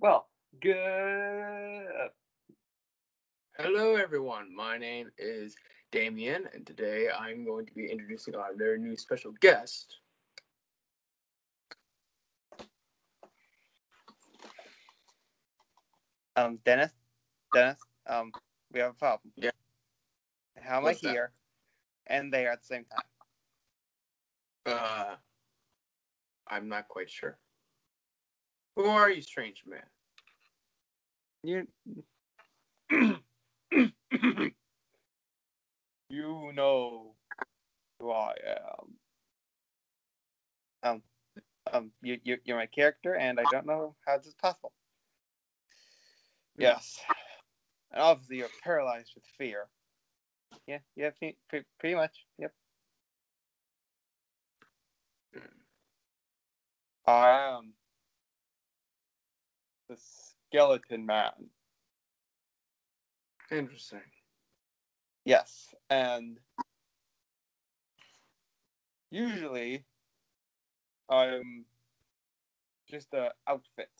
Well, good. Hello, everyone. My name is Damien, and today I'm going to be introducing our very new special guest. Um, Dennis, Dennis, um, we have a problem. Yeah. How am What's I that? here and there at the same time? Uh, I'm not quite sure. Who are you, strange man? You, you know who I am. Um, um, you, you, you're my character, and I don't know how this is possible. Yes, and obviously you're paralyzed with fear. Yeah, yeah, pre- pre- pretty much. Yep. I am skeleton man. Interesting. Yes, and usually I'm just a outfit.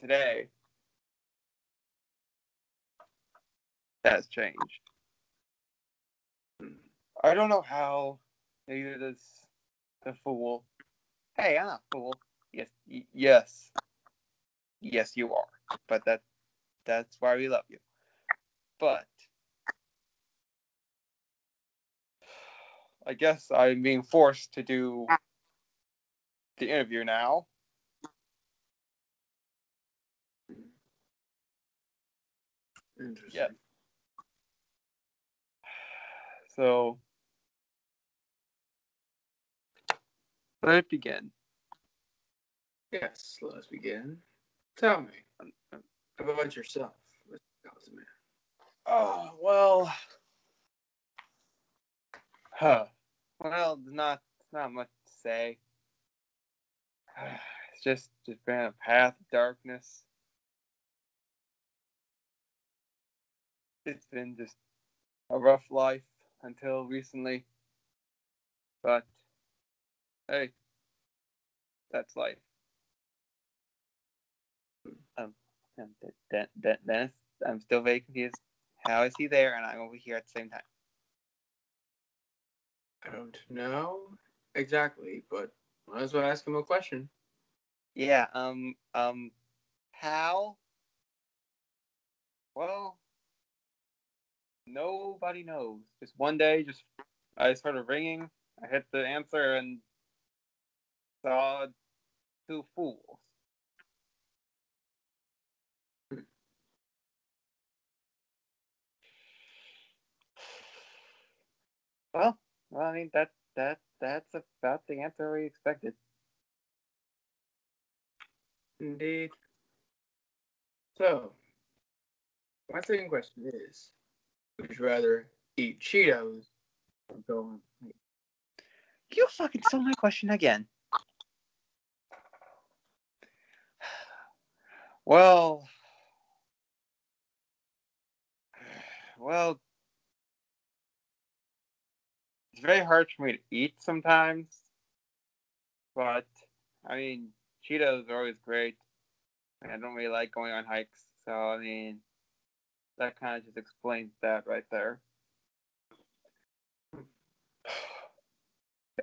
Today, has changed. I don't know how. Neither does the fool. Hey, I'm not a fool. Yes, y- yes, yes, you are. But that that's why we love you. But I guess I'm being forced to do the interview now. Interesting. Yeah. So let it begin. Yes, let us begin. Tell me about yourself. Oh well. Huh. Well, not not much to say. It's just just been a path of darkness. It's been just a rough life until recently. But hey, that's life. De- De- De- Dennis, I'm still very confused. How is he there and I'm over here at the same time? I don't know exactly, but might as well ask him a question. Yeah, um, um, how? Well, nobody knows. Just one day, just I started ringing. I hit the answer and saw two fools. Well, well, I mean that that that's about the answer we expected. Indeed. So, my second question is Would you rather eat Cheetos or go on? You fucking stole my question again. Well, well, very hard for me to eat sometimes, but I mean, Cheetos are always great. and I don't really like going on hikes, so I mean, that kind of just explains that right there.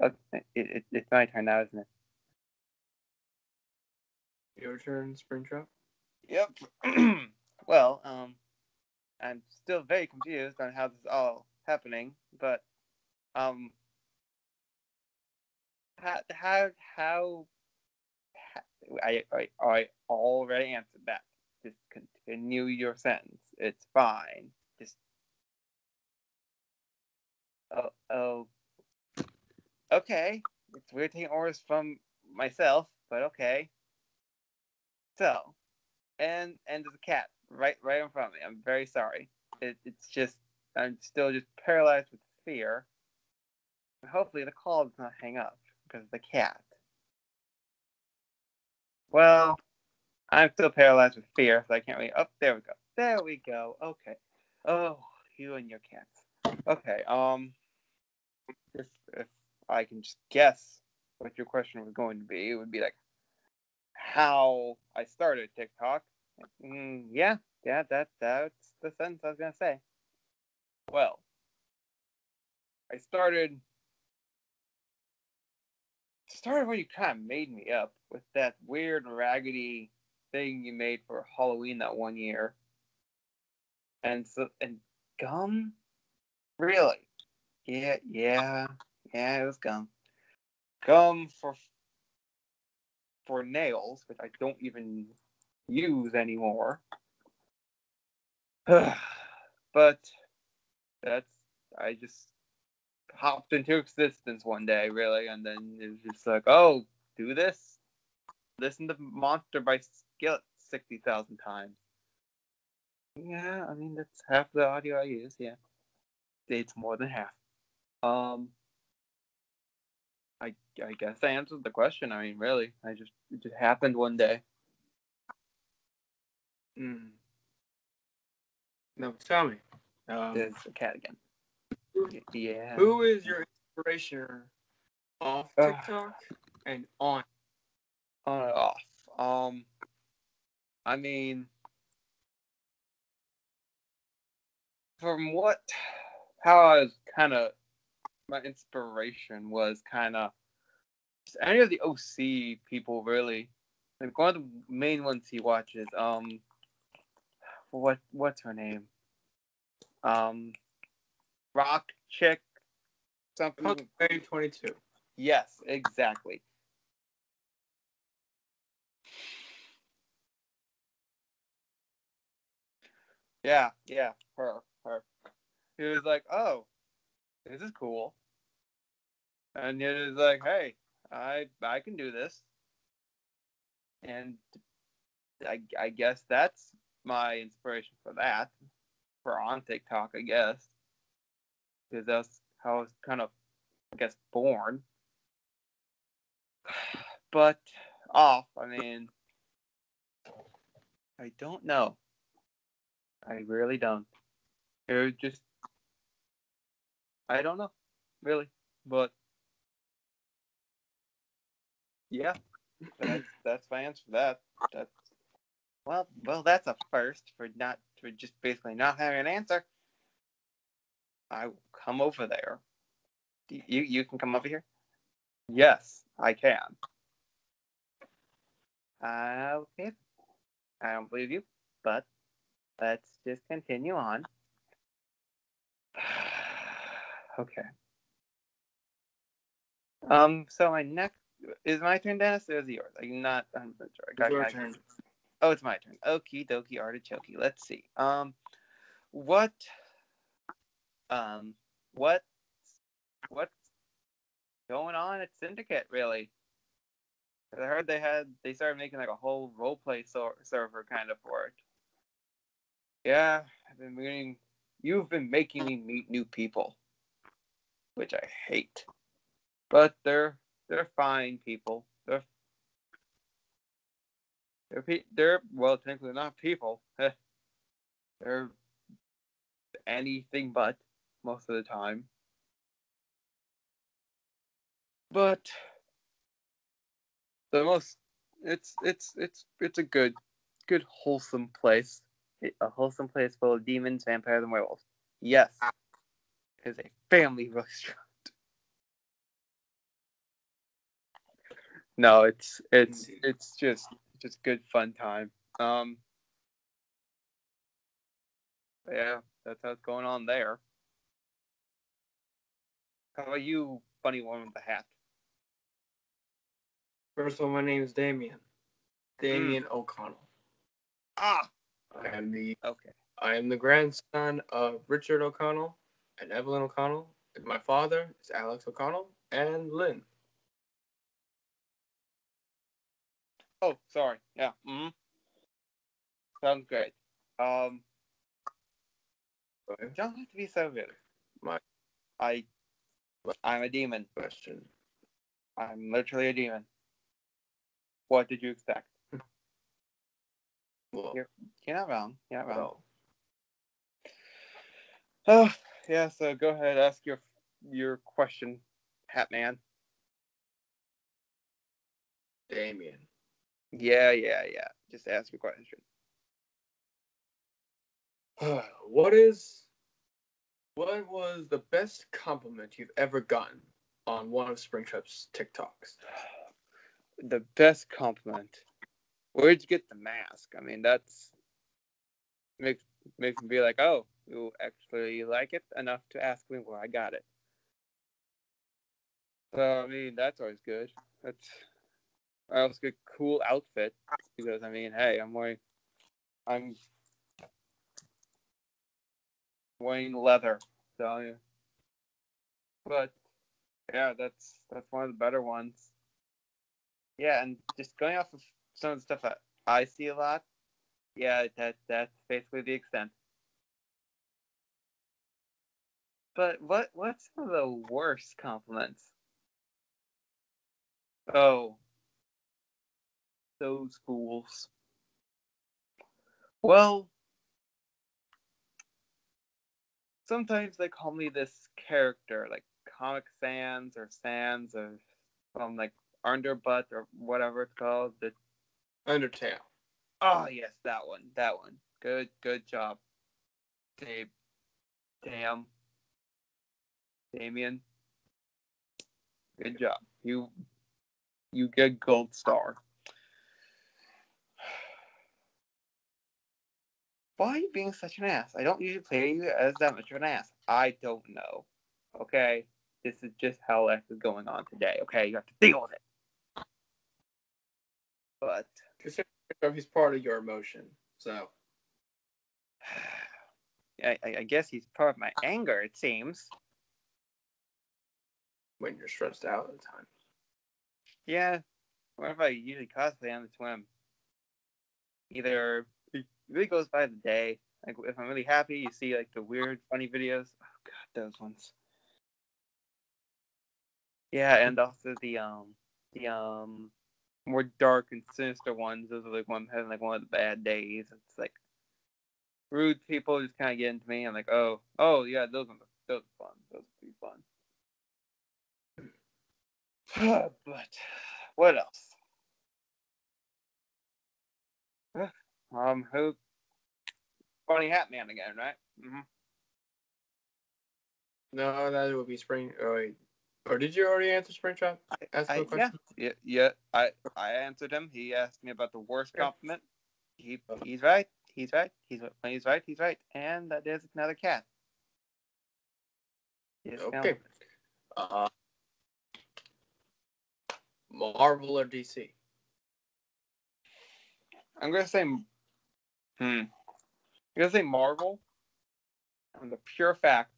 It, it, it's my turn now, isn't it? Your turn, Springtrap. Yep. well, um, I'm still very confused on how this is all happening, but um, how how how, I, I I already answered that. Just continue your sentence. It's fine. Just oh oh. Okay, it's weird taking orders from myself, but okay. So, and and there's a cat right right in front of me. I'm very sorry. It, it's just I'm still just paralyzed with fear. Hopefully the call does not hang up because of the cat. Well, I'm still paralyzed with fear, so I can't really. Oh, there we go. There we go. Okay. Oh, you and your cats. Okay. Um, if if I can just guess what your question was going to be, it would be like, how I started TikTok. Mm, yeah, yeah, that that's the sentence I was gonna say. Well, I started started when you kind of made me up with that weird raggedy thing you made for Halloween that one year. And so and gum? Really? Yeah, yeah, yeah, it was gum. Gum for for nails, which I don't even use anymore. but that's I just hopped into existence one day, really, and then it was just like, oh, do this. Listen to Monster by Skillet sixty thousand times. Yeah, I mean that's half the audio I use. Yeah, it's more than half. Um, I I guess I answered the question. I mean, really, I just it just happened one day. Mm. No, tell me, um, There's a cat again. Yeah. who is your inspiration off Ugh. TikTok and on? on and off. Um, I mean, from what, how I was kind of, my inspiration was kind of any of the OC people really. Like one of the main ones he watches. Um, what what's her name? Um, Rock Chick, something. Twenty two. Yes, exactly. Yeah, yeah, her, her. He was like, "Oh, this is cool," and he was like, "Hey, I I can do this," and I I guess that's my inspiration for that, for on TikTok, I guess, because that's how I was kind of, I guess, born. But off, I mean, I don't know. I really don't. It was just, I don't know, really. But yeah, that's that's my answer for that. That's well, well, that's a first for not for just basically not having an answer. I will come over there. You you can come over here. Yes, I can. Uh, okay. I don't believe you, but let's just continue on. okay. Um. So my next is my turn, Dennis, or is it yours? I'm not. I'm not sure. I got- Your I- turn. Oh, it's my turn. Okie dokie artichoke. Let's see. Um, what, um, what, what's going on at Sindicate really? I heard they had they started making like a whole roleplay so- server kind of for it. Yeah, I've been meaning. You've been making me meet new people, which I hate. But they're they're fine people. They're they're pe- they're well technically not people. they're anything but most of the time. But the most it's it's it's it's a good good wholesome place. A wholesome place full of demons, vampires, and werewolves. Yes. It is a family restaurant. No, it's it's it's just just good fun time. Um yeah, that's how it's going on there. How about you, funny one with the hat? First of all, my name is Damien. Damien O'Connell. Ah, I am the okay. I am the grandson of Richard O'Connell and Evelyn O'Connell. And my father is Alex O'Connell and Lynn. Oh, sorry. Yeah. hmm Sounds great. Um, you don't have to be so rude. My- I, I'm a demon. Question. I'm literally a demon. What did you expect? Well, You're You're not wrong. You're not wrong. well, Oh, yeah. So go ahead, ask your your question, Hat Man. Damien. Yeah, yeah, yeah. Just ask your question. what is what was the best compliment you've ever gotten on one of Springtrap's TikToks? The best compliment. Where'd you get the mask? I mean, that's makes makes me be like, oh, you actually like it enough to ask me where I got it. So I mean, that's always good. That's I also get cool outfit because I mean, hey, I'm wearing, I'm wearing leather, so yeah. But yeah, that's that's one of the better ones. Yeah, and just going off of some of the stuff that I see a lot, yeah, that that's basically the extent. But what what's some of the worst compliments? Oh, those fools. Well, sometimes they call me this character, like Comic Sans or Sans or some like Underbutt or whatever it's called. The Undertale. oh yes, that one, that one. Good, good job, Dave. Damn, Damien. Good job. You you get gold star. Why are you being such an ass? I don't usually play you as that much of an ass. I don't know. Okay? This is just how life is going on today. Okay? You have to deal with it. But he's part of your emotion. So I, I guess he's part of my anger, it seems. when you're stressed out at times. Yeah. What if I usually cosplay on the swim. Either it really goes by the day. Like if I'm really happy, you see like the weird, funny videos. Oh god, those ones. Yeah, and also the um the um more dark and sinister ones. Those are like when I'm having like one of the bad days. It's like rude people just kind of get into me. I'm like, oh, oh yeah, those ones, those are fun. Those would be fun. but what else? Um, who? Funny Hat Man again, right? Mm-hmm. No, that would be Spring. Oh, wait. Or did you already answer Springtrap? Ask I, the yeah, question. yeah, yeah. I I answered him. He asked me about the worst Yeah. compliment. He he's right. He's right. He's when he's right. He's right. And that is another cat. Yes, Okay. Uh, Marvel or DC? I'm gonna say, hmm. I'm gonna say Marvel. On the pure fact,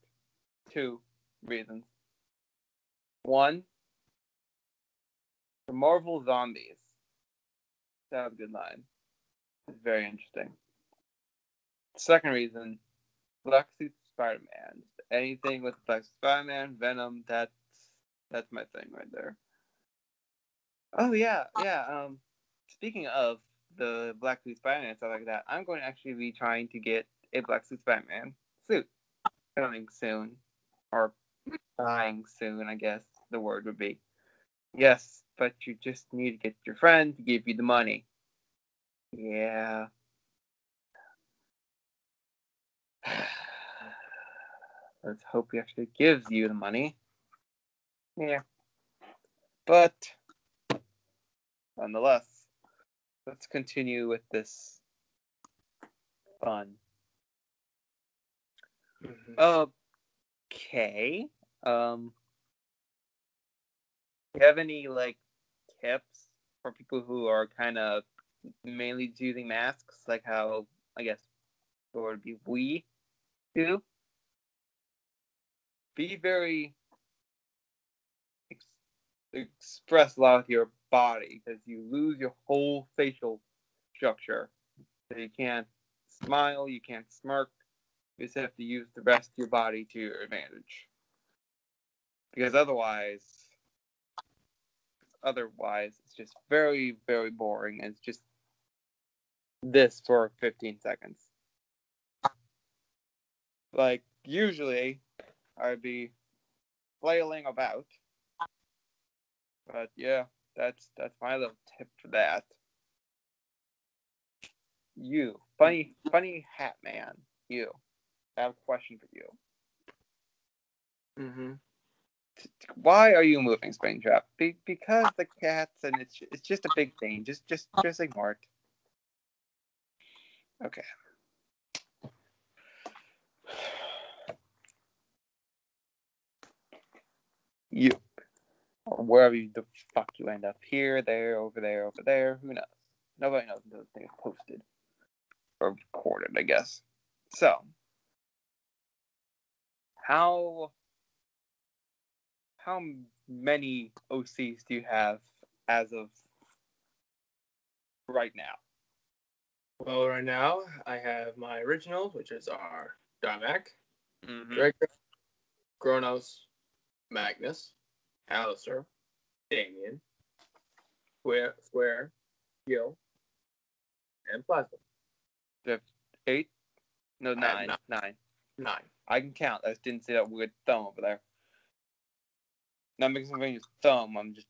two reasons. One, the Marvel zombies. That was a good line. It's very interesting. Second reason, Black Suit Spider-Man. Anything with Black Spider-Man, Venom. That's that's my thing right there. Oh yeah, yeah. Um, speaking of the Black Suit Spider-Man and stuff like that, I'm going to actually be trying to get a Black Suit Spider-Man suit coming soon, or buying soon, I guess the word would be. Yes, but you just need to get your friend to give you the money. Yeah. Let's hope he actually gives you the money. Yeah. But nonetheless, let's continue with this fun. Mhm. Okay. Um do you have any like tips for people who are kind of mainly using masks, like how I guess it would be we do? Be very ex- express a lot with your body because you lose your whole facial structure. So you can't smile, you can't smirk. You just have to use the rest of your body to your advantage. Because otherwise, otherwise, it's just very, very boring. It's just this for 15 seconds. Like, usually, I'd be flailing about. But yeah, that's that's my little tip for that. you, funny, funny hat man, you. I have a question for you. Mm-hmm. Why are you moving, Springtrap? Be- because the cats, and it's it's just a big thing. Just just just ignore it. Okay. You, or wherever you, the fuck you end up, here, there, over there, over there. Who knows? Nobody knows until the thing is posted or recorded, I guess. So, how how many OCs do you have as of right now? Well, right now I have my original, which is our Darmak, Mm-hmm. Draco, Kronos, Magnus, Alistair, Damien, Square, Square, Gil, and Plasma. Eight? No, nine. nine. Nine. Nine. I can count. I just didn't see that weird thumb over there. Not making something with your thumb. I'm just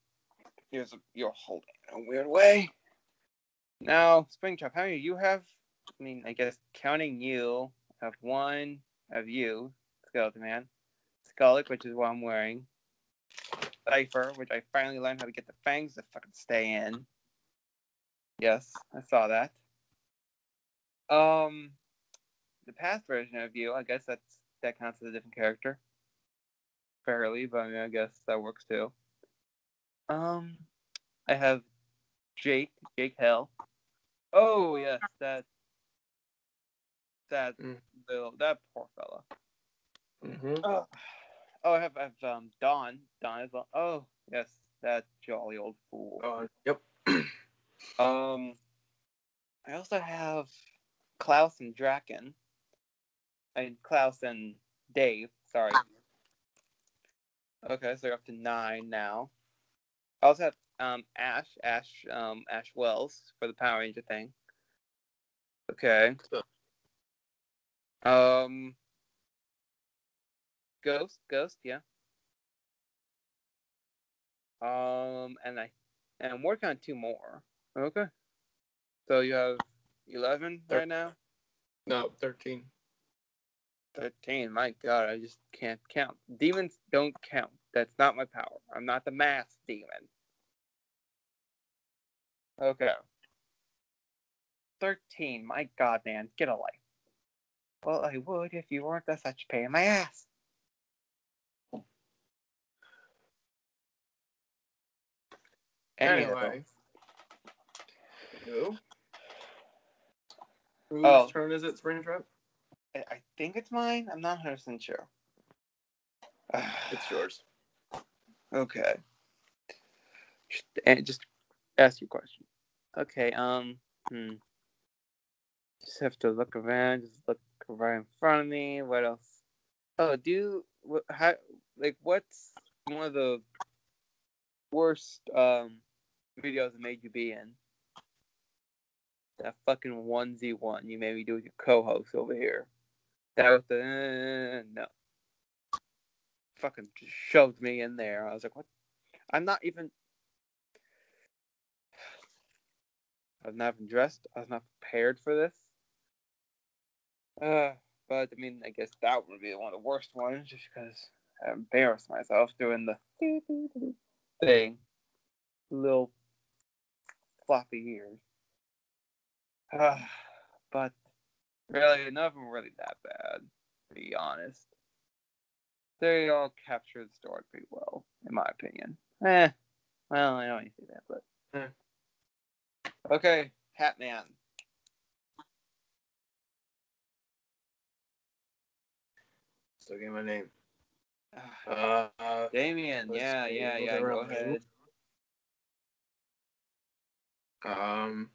here's a, you're holding it in a weird way. Now, Springtrap, how many you have? I mean, I guess counting you, I have one of you, Skeleton Man, Skullet, which is what I'm wearing, Cipher, which I finally learned how to get the fangs to fucking stay in. Yes, I saw that. Um, the past version of you, I guess that's that counts as a different character. Fairly, but I mean, I guess that works too. Um, I have Jake, Jake Hell. Oh yes, that that Mm. little that poor fella. Mm-hmm. Oh, oh I have I have um Don, Don as well. Oh yes, that jolly old fool. Uh, yep. Um, I also have Klaus and Draken. I mean, Klaus and Dave. Sorry. Okay, so you're up to nine now. I also have um Ash, Ash, um Ash Wells for the Power Ranger thing. Okay. Um. Ghost, Ghost, yeah. Um, and I, and I'm working on two more. Okay. So you have 11 Thir- right now? No, 13. 13. My god, I just can't count. Demons don't count. That's not my power. I'm not the math demon. Okay. 13. My god, man. Get a life. Well, I would if you weren't a such pain in my ass. Anyway. Anyway. Who? Whose Oh. turn is it, Springtrap? I I think it's mine. I'm not 100% sure. It's yours. Okay. Just, and just ask you a question. Okay, um, hmm. Just have to look around, just look right in front of me. What else? Oh, do you, what, how, like, what's one of the worst, um, videos made you be in? That fucking onesie one you made me do with your co-host over here. That was the, uh, no. Fucking shoved me in there. I was like, what? I'm not even. I was not even dressed. I was not prepared for this. Uh, but I mean, I guess that would be one of the worst ones, just because I embarrassed myself doing the thing. Little floppy ears. Uh, but really, none of them were really that bad, to be honest. They all captured the story pretty well, in my opinion. Eh, well, I don't see that, but. Eh. Okay, Hatman. Still get my name. Ah, Uh, Damien, yeah, yeah, yeah, go ahead. Um,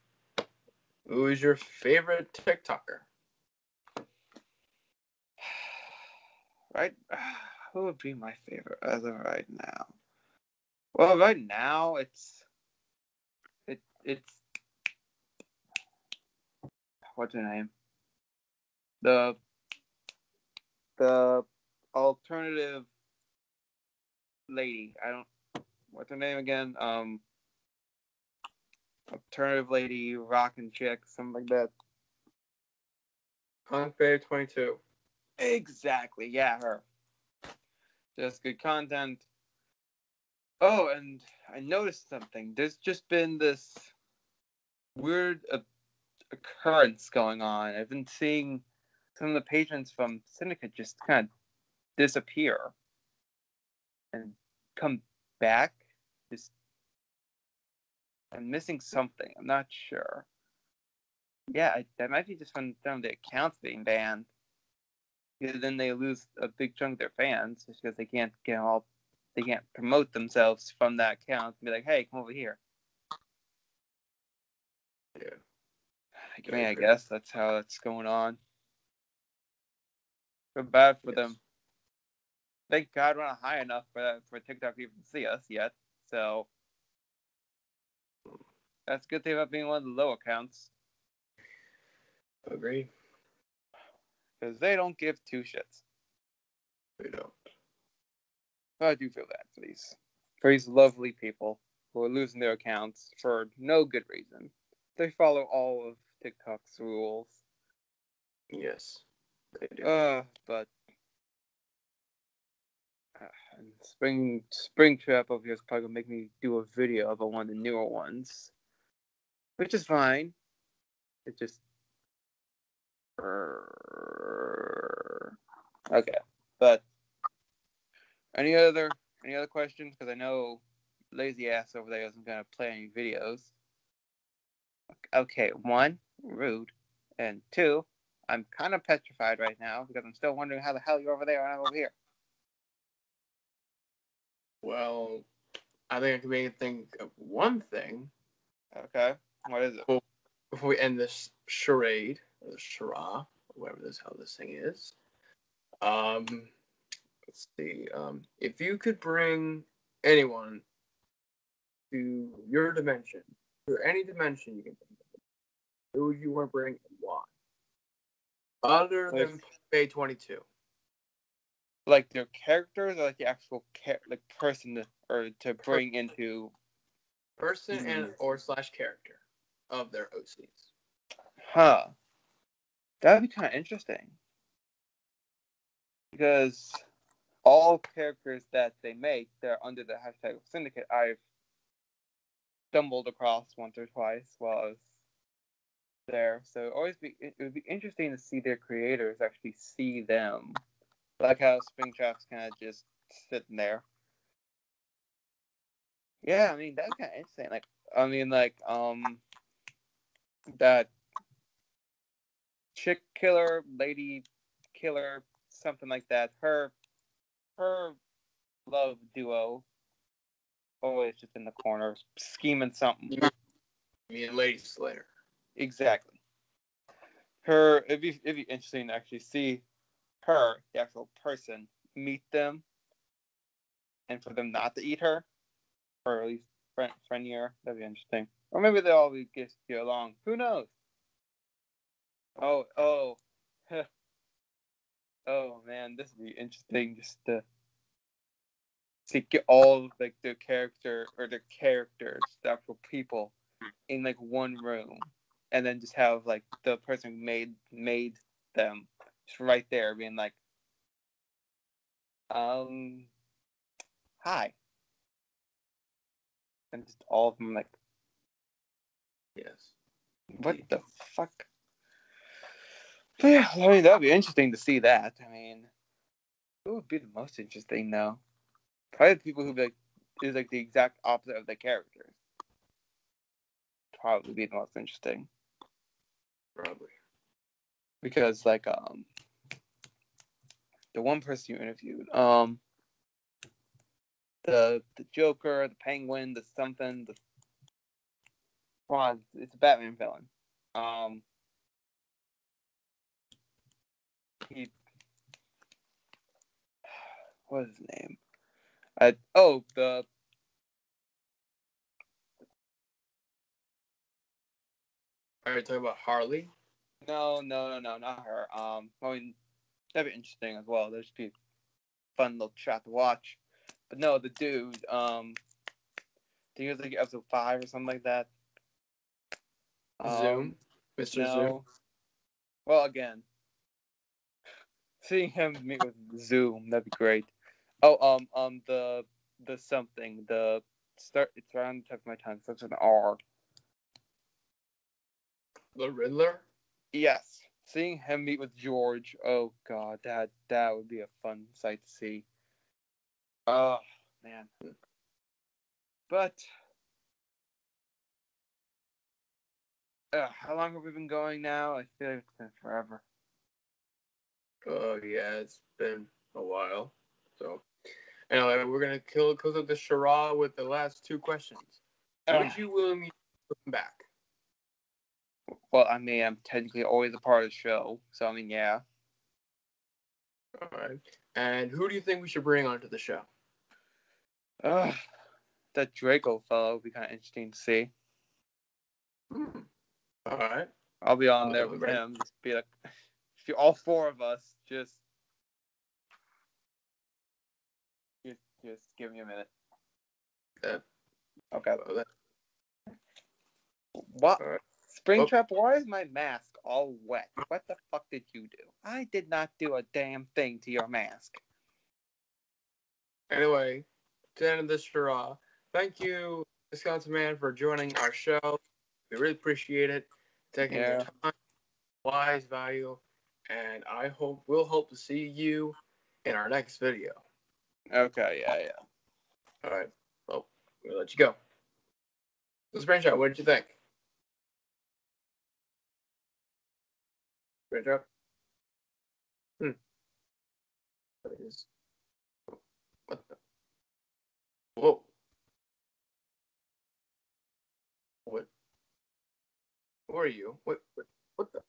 who is your favorite TikToker? Right? Who would be my favorite as of right now? Well, right now it's it it's what's her name? The the alternative lady. I don't what's her name again? Um alternative lady, rockin' chick, something like that. Conclave 22. Exactly. Yeah, her. Just good content. Oh, and I noticed something. There's just been this weird uh, occurrence going on. I've been seeing some of the patrons from Sindicate just kind of disappear and come back. Just I'm missing something. I'm not sure. Yeah, I, that might be just from some of the accounts being banned. Because then they lose a big chunk of their fans just because they can't get all they can't promote themselves from that account and be like, hey, come over here. Yeah. I mean, I guess that's how that's going on. Feel bad for Yes. them. Thank God we're not high enough for that for TikTok to even see us yet. So that's a good thing about being one of the low accounts Agree. because they don't give two shits. We don't. But I do feel bad for these for these lovely people who are losing their accounts for no good reason. They follow all of TikTok's rules. Yes. They do. Uh, but uh, spring spring trap over here is probably gonna make me do a video about one of the newer ones, which is fine. It just okay, but any other any other questions? Because I know lazy ass over there isn't gonna play any videos. Okay, one rude, and two I'm kind of petrified right now because I'm still wondering how the hell you're over there and I'm over here. well, I think I can maybe think of one thing Okay, what is it? before we end this charade, or the charade, whatever this hell this thing is. Um, let's see. Um, if you could bring anyone to your dimension, or any dimension you can think of, who would you want to bring and why? Other than Like- Bay 22. Like their characters or like the actual char- like person to, or to bring into? Person and or slash character of their OCs. Huh. That'd be kind of interesting because all characters that they make that are under the hashtag of Sindicate, I've stumbled across once or twice while I was there. So always be it would be interesting to see their creators actually see them, like how Springtrap's kind of just sitting there. Yeah, I mean that's kind of interesting. Like, I mean, like, um, that chick killer, lady killer, something like that. Her, her love duo, always just in the corner scheming something. Me and Lady Slayer. Exactly. Her, it'd be it'd be interesting to actually see her, the actual person, meet them, and for them not to eat her, or at least friend, friendlier. That'd be interesting. Or maybe they'll all be just get along. Who knows? Oh, oh, oh man, this would be interesting just to see get all like their character or their characters, the actual people, in like one room and then just have like the person who made made them just right there being like um hi and just all of them like Yes. what the fuck? But yeah i mean that'd be interesting to see that. I mean who would be the most interesting though? Probably the people who like is like the exact opposite of the characters. Probably be the most interesting. Probably. because like um the one person you interviewed um the the joker the penguin the something the on it's a batman villain um he what is his name uh, oh the Are you talking about Harley? No, no, no, no, not her. Um, I mean, that'd be interesting as well. That'd just be a fun little shot to watch. But no, the dude, um, I think it was like episode five or something like that. Um, Zoom? Mr. Zoom? Well, again, seeing him meet with Zoom, that'd be great. Oh, um, um, the the something, the start. It's on the tip of my tongue. Such an R. The Riddler. Yes, seeing him meet with George. Oh God, that that would be a fun sight to see. Oh man. But uh, how long have we been going now? I feel like it's been forever. Oh yeah, it's been a while. So anyway, we're gonna kill close up the charade with the last two questions. Uh, Would you willingly come back? well, I mean, I'm technically always a part of the show, so I mean, yeah. All right. And who do you think we should bring onto the show? Ugh, that Draco fellow would be kind of interesting to see. Hmm. All right. I'll be on there with him. Just be like, if you all four of us, just, just, just give me a minute. Yeah. Okay. What? Alright. Springtrap, why is my mask all wet? What the fuck did you do? I did not do a damn thing to your mask. Anyway, to the end this charade, thank you, Wisconsin Man, for joining our show. We really appreciate it. Taking Yeah. your time, wise value, and I hope we'll hope to see you in our next video. Okay, yeah, yeah. All right. Well, we'll let you go. So, Springtrap, what did you think? Springtrap? Hmm. What is? What the? Whoa. Who are you? What? What? What the?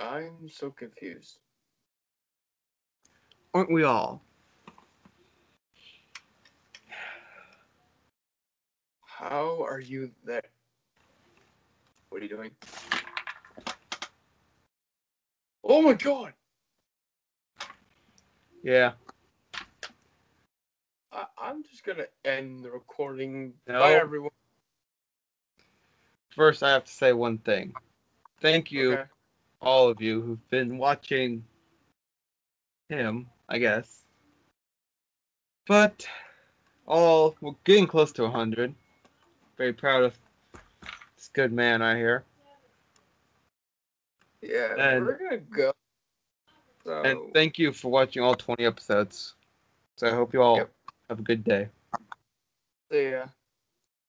I'm so confused. Aren't we all? How are you there? What are you doing? Oh my god! Yeah. I, I'm just gonna end the recording. No. Bye, everyone. First, I have to say one thing. Thank you, Okay. all of you who've been watching him, I guess. But all we're getting close to 100. Very proud of this good man I hear. Yeah, And- we're gonna go. So, And thank you for watching all 20 episodes. So I hope you all Yep. Have a good day. see ya.